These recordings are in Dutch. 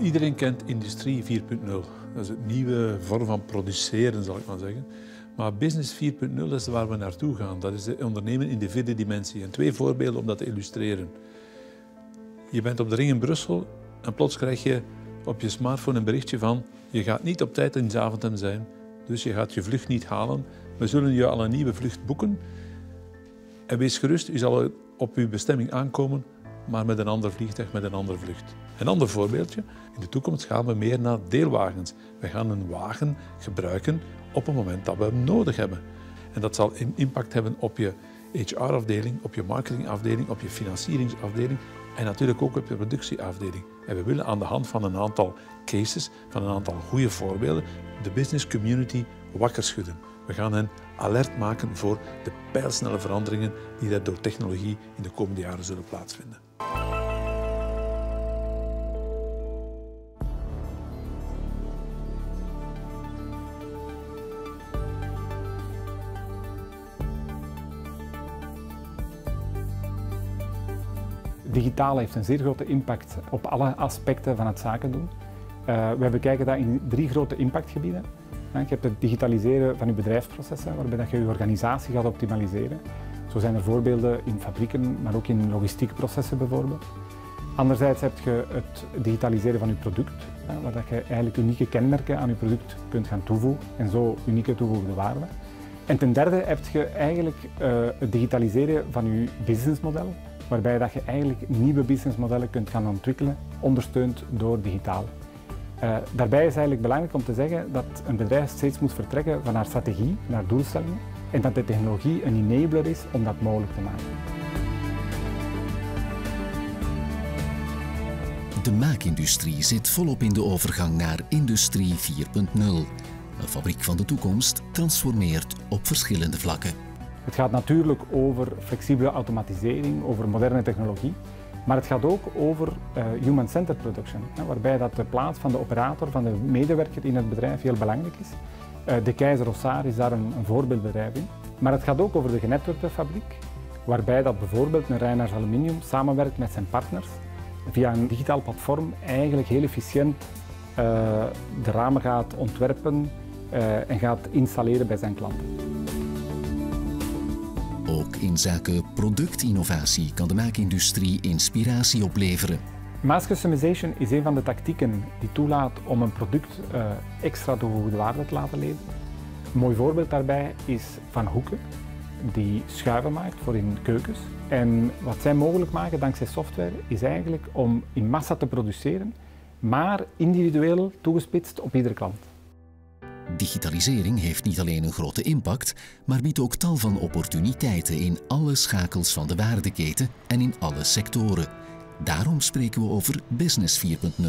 Iedereen kent industrie 4.0. Dat is het nieuwe vorm van produceren, zal ik maar zeggen. Maar business 4.0 is waar we naartoe gaan. Dat is de ondernemen in de vierde dimensie. En twee voorbeelden om dat te illustreren. Je bent op de ring in Brussel en plots krijg je op je smartphone een berichtje van je gaat niet op tijd in Zaventem zijn, dus je gaat je vlucht niet halen. We zullen je al een nieuwe vlucht boeken. En wees gerust, u zal op uw bestemming aankomen, maar met een ander vliegtuig, met een andere vlucht. Een ander voorbeeldje. In de toekomst gaan we meer naar deelwagens. We gaan een wagen gebruiken op het moment dat we hem nodig hebben. En dat zal impact hebben op je HR-afdeling, op je marketingafdeling, op je financieringsafdeling en natuurlijk ook op je productieafdeling. En we willen aan de hand van een aantal cases, van een aantal goede voorbeelden, de business community wakker schudden. We gaan hen alert maken voor de pijlsnelle veranderingen die er door technologie in de komende jaren zullen plaatsvinden. Digitaal heeft een zeer grote impact op alle aspecten van het zaken doen. Uh, wij bekijken dat in drie grote impactgebieden. Je hebt het digitaliseren van je bedrijfsprocessen, waarbij dat je je organisatie gaat optimaliseren. Zo zijn er voorbeelden in fabrieken, maar ook in logistieke processen bijvoorbeeld. Anderzijds heb je het digitaliseren van je product, waar dat je eigenlijk unieke kenmerken aan je product kunt gaan toevoegen en zo unieke toegevoegde waarde. En ten derde heb je eigenlijk uh, het digitaliseren van je businessmodel, waarbij dat je eigenlijk nieuwe businessmodellen kunt gaan ontwikkelen, ondersteund door digitaal. Uh, daarbij is eigenlijk belangrijk om te zeggen dat een bedrijf steeds moet vertrekken van haar strategie naar doelstellingen en dat de technologie een enabler is om dat mogelijk te maken. De maakindustrie zit volop in de overgang naar Industrie 4.0. Een fabriek van de toekomst transformeert op verschillende vlakken. Het gaat natuurlijk over flexibele automatisering, over moderne technologie. Maar het gaat ook over uh, human-centered production, waarbij dat de plaats van de operator, van de medewerker in het bedrijf heel belangrijk is. Uh, de Keizer Ossaar is daar een, voorbeeldbedrijf in. Maar het gaat ook over de genetwerkte fabriek, waarbij dat bijvoorbeeld een Reiners Aluminium samenwerkt met zijn partners via een digitaal platform eigenlijk heel efficiënt uh, de ramen gaat ontwerpen en gaat installeren bij zijn klanten. Ook in zaken productinnovatie kan de maakindustrie inspiratie opleveren. Mass customization is een van de tactieken die toelaat om een product uh, extra toegevoegde waarde te laten leveren. Een mooi voorbeeld daarbij is Van Hoeken, die schuiven maakt voor in keukens. En wat zij mogelijk maken dankzij software is eigenlijk om in massa te produceren, maar individueel toegespitst op iedere klant. Digitalisering heeft niet alleen een grote impact, maar biedt ook tal van opportuniteiten in alle schakels van de waardeketen en in alle sectoren. Daarom spreken we over Business 4.0,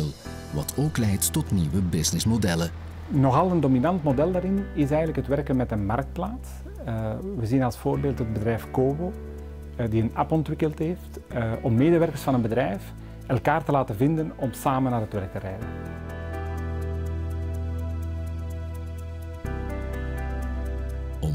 wat ook leidt tot nieuwe businessmodellen. Nogal een dominant model daarin is eigenlijk het werken met een marktplaats. Uh, we zien als voorbeeld het bedrijf Kobo, uh, die een app ontwikkeld heeft uh, om medewerkers van een bedrijf elkaar te laten vinden om samen naar het werk te rijden.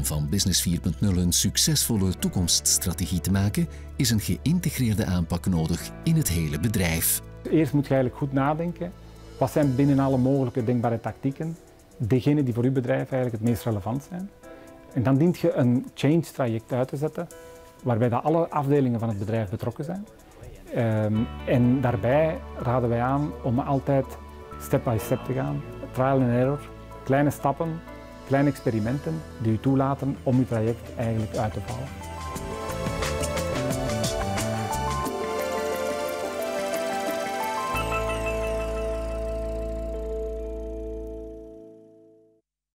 Van Business 4.0 een succesvolle toekomststrategie te maken, is een geïntegreerde aanpak nodig in het hele bedrijf. Eerst moet je eigenlijk goed nadenken. Wat zijn binnen alle mogelijke denkbare tactieken degene die voor uw bedrijf eigenlijk het meest relevant zijn? En dan dient je een change traject uit te zetten, waarbij dat alle afdelingen van het bedrijf betrokken zijn. Um, en daarbij raden wij aan om altijd step by step te gaan, trial and error, kleine stappen kleine experimenten die u toelaten om uw traject eigenlijk uit te bouwen.